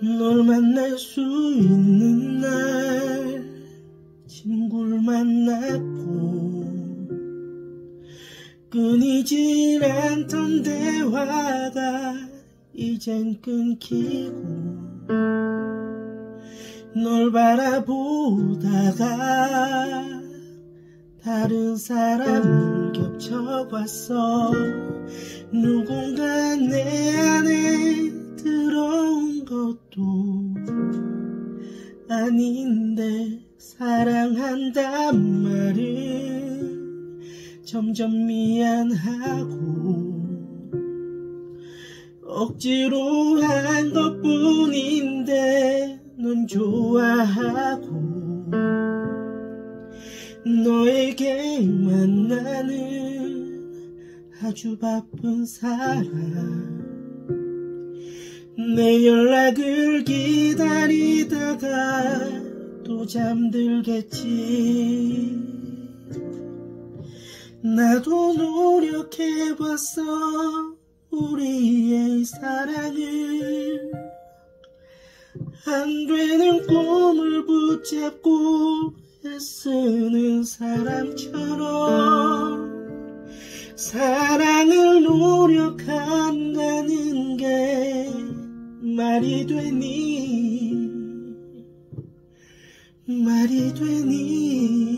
널 만날 수 있는 날 친구를 만났고 끊이질 않던 대화가 이젠 끊기고 널 바라보다가 다른 사람을 겹쳐봤어. 누군가 내 안에 들어온 것도 아닌데 사랑한단 말은 점점 미안하고 억지로 한 것뿐인데 넌 좋아하고 너에게만 나는 아주 바쁜 사람. 내 연락을 기다리다가 또 잠들겠지. 나도 노력해봤어 우리의 사랑을 안 되는 꿈을 붙잡고 애쓰는 사람처럼 사랑을 노력한다는 게 말이 되니? 말이 되니